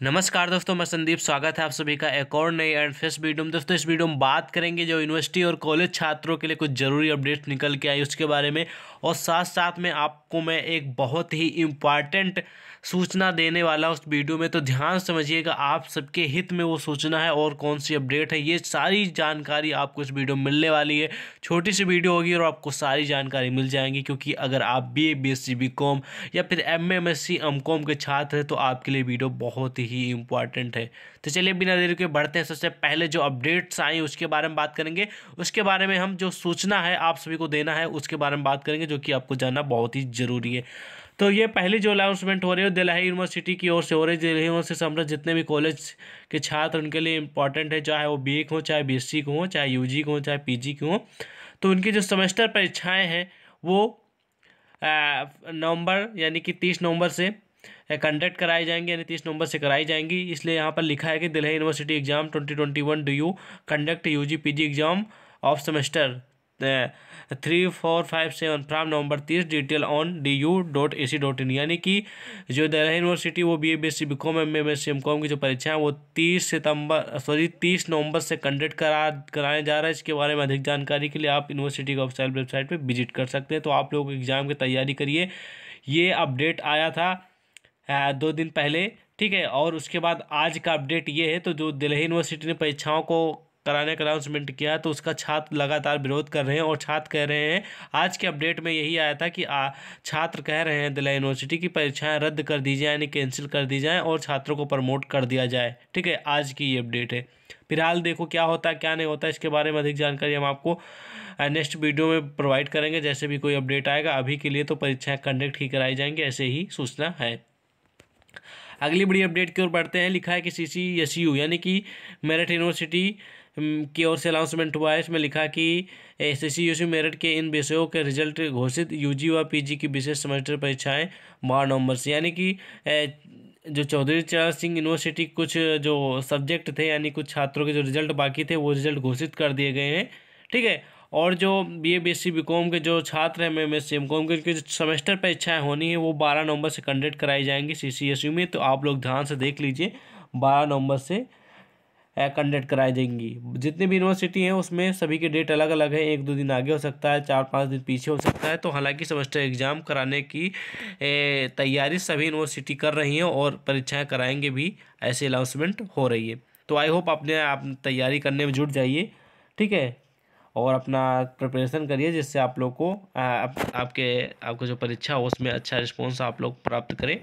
नमस्कार दोस्तों, मैं संदीप, स्वागत है आप सभी का एक और नई एंड फेस वीडियो में। दोस्तों, इस वीडियो में बात करेंगे जो यूनिवर्सिटी और कॉलेज छात्रों के लिए कुछ ज़रूरी अपडेट्स निकल के आई उसके बारे में। और साथ साथ में आपको मैं एक बहुत ही इंपॉर्टेंट सूचना देने वाला उस वीडियो में। तो ध्यान समझिएगा, आप सबके हित में वो सूचना है और कौन सी अपडेट है, ये सारी जानकारी आपको इस वीडियो में मिलने वाली है। छोटी सी वीडियो होगी और आपको सारी जानकारी मिल जाएँगी, क्योंकि अगर आप B A B S C B com या फिर M M S C M com के छात्र हैं तो आपके लिए वीडियो बहुत ही इंपॉर्टेंट है। तो चलिए बिना देरी के बढ़ते हैं। सबसे पहले जो अपडेट्स आई, उसके बारे में बात करेंगे। उसके बारे में हम जो सूचना है, आप सभी को देना है, उसके बारे में बात करेंगे, जो कि आपको जानना बहुत ही ज़रूरी है। तो ये पहली जो अनाउंसमेंट हो रही है दिल्ली यूनिवर्सिटी की ओर से हो रही है। दिल्ली यूनिवर्सिटी से समृद्ध जितने भी कॉलेज के छात्र, उनके लिए इंपॉर्टेंट है, चाहे वो बी ए हो, चाहे बी एस को हो, चाहे यू को हो, चाहे पी को हो। तो उनकी जो सेमेस्टर परीक्षाएँ हैं, वो नवंबर, यानी कि तीस नवंबर से कंडक्ट कराई जाएँगी, यानी तीस नवंबर से कराई जाएँगी। इसलिए यहाँ पर लिखा है कि Delhi university exam twenty twenty one do you conduct U G P G exam of semester three four five seven from November तीस detail on D U dot A C dot in यानी कि जो Delhi university वो B A B S C B com M M S C M com की जो परीक्षा है, वो तीस सितंबर सॉरी तीस नवंबर से कंडक्ट करा कराया जा रहा है। इसके बारे में अधिक जानकारी के लिए आप यूनिवर्सिटी की वेबसाइट पर विज़िट कर सकते हैं। तो आप लोग एग्ज़ाम की तैयारी करिए। ये अपडेट आया था दो दिन पहले, ठीक है? और उसके बाद आज का अपडेट ये है तो जो दिल्ली यूनिवर्सिटी ने परीक्षाओं को कराने का अनाउंसमेंट किया तो उसका छात्र लगातार विरोध कर रहे हैं और छात्र कह रहे हैं, आज के अपडेट में यही आया था कि छात्र कह रहे हैं दिल्ली यूनिवर्सिटी की परीक्षाएँ रद्द कर दी जाए, यानी कैंसिल कर दी जाए और छात्रों को प्रमोट कर दिया जाए, ठीक है? आज की ये अपडेट है। फ़िलहाल देखो क्या होता है, क्या नहीं होता इसके बारे में अधिक जानकारी हम आपको नेक्स्ट वीडियो में प्रोवाइड करेंगे, जैसे भी कोई अपडेट आएगा, अभी के लिए तो परीक्षाएँ कंडक्ट ही कराई जाएँगी, ऐसे ही सूचना है। अगली बड़ी अपडेट की ओर बढ़ते हैं। लिखा है कि सी सी एस यू यानी कि मेरठ यूनिवर्सिटी की ओर से अनाउंसमेंट हुआ है। इसमें लिखा कि S S C U merit के इन विषयों के रिज़ल्ट घोषित यू जी व पी जी की विशेष सेमेस्टर परीक्षाएँ बारह नवंबर से। यानी कि जो चौधरी चरण सिंह यूनिवर्सिटी कुछ जो सब्जेक्ट थे, यानी कुछ छात्रों के जो रिज़ल्ट बाकी थे, वो रिज़ल्ट घोषित कर दिए गए हैं। ठीक है? और जो B A B S C B com के जो छात्र हैं M S C M com के जो सेमेस्टर परीक्षाएँ होनी है, वो बारह नवंबर से कंडक्ट कराई जाएँगी सी सी एस यू में तो आप लोग ध्यान से देख लीजिए, बारह नवंबर से कंडक्ट कराई जाएँगी। जितनी भी यूनिवर्सिटी हैं, उसमें सभी के डेट अलग अलग है, एक दो दिन आगे हो सकता है, चार पाँच दिन पीछे हो सकता है तो हालाँकि सेमेस्टर एग्ज़ाम कराने की तैयारी सभी यूनिवर्सिटी कर रही हैं और परीक्षाएँ कराएँगे भी, ऐसे अनाउंसमेंट हो रही है। तो आई होप अपने आप तैयारी करने में जुट जाइए, ठीक है? और अपना प्रिपरेशन करिए जिससे आप लोग को आप, आपके आपको जो परीक्षा हो उसमें अच्छा रिस्पॉन्स आप लोग प्राप्त करें।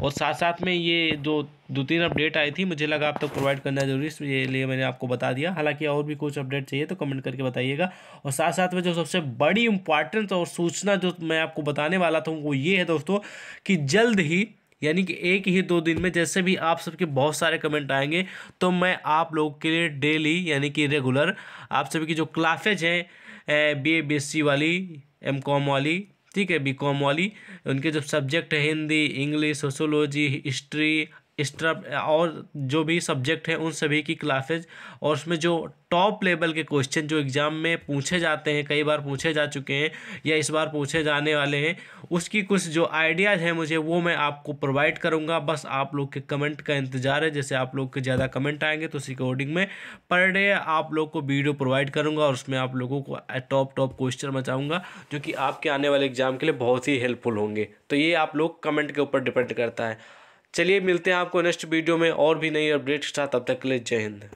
और साथ साथ में ये जो दो तीन अपडेट आई थी मुझे लगा आप तक तो प्रोवाइड करना ज़रूरी इसलिए लिए मैंने आपको बता दिया। हालाँकि और भी कुछ अपडेट चाहिए तो कमेंट करके बताइएगा। और साथ साथ में जो सबसे बड़ी इंपॉर्टेंस और सूचना जो मैं आपको बताने वाला था वो ये है दोस्तों कि जल्द ही यानी कि एक ही दो दिन में जैसे भी आप सबके बहुत सारे कमेंट आएँगे तो मैं आप लोगों के लिए डेली यानी कि रेगुलर आप सभी की जो क्लासेज हैं B A B S C वाली एम कॉम वाली, ठीक है बी कॉम वाली, उनके जो सब्जेक्ट हैं, Hindi English sociology history extra और जो भी सब्जेक्ट हैं, उन सभी की क्लासेज और उसमें जो टॉप लेवल के क्वेश्चन जो एग्ज़ाम में पूछे जाते हैं, कई बार पूछे जा चुके हैं, या इस बार पूछे जाने वाले हैं, उसकी कुछ जो आइडियाज़ हैं मुझे, वो मैं आपको प्रोवाइड करूँगा। बस आप लोग के कमेंट का इंतज़ार है। जैसे आप लोग के ज़्यादा कमेंट आएँगे तो उसी अकॉर्डिंग में पर डे आप लोग को वीडियो प्रोवाइड करूँगा, और उसमें आप लोगों को टॉप टॉप क्वेश्चन बचाऊँगा, जो कि आपके आने वाले एग्ज़ाम के लिए बहुत ही हेल्पफुल होंगे। तो ये आप लोग कमेंट के ऊपर डिपेंड करता है। चलिए मिलते हैं आपको नेक्स्ट वीडियो में और भी नई अपडेट्स के साथ। तब तक के लिए जय हिंद।